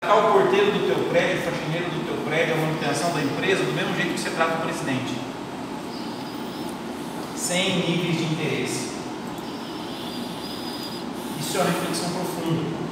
tratar o porteiro do teu prédio, o faxineiro do teu prédio, a manutenção da empresa, do mesmo jeito que você trata o presidente. Sem níveis de interesse. Isso é uma reflexão profunda.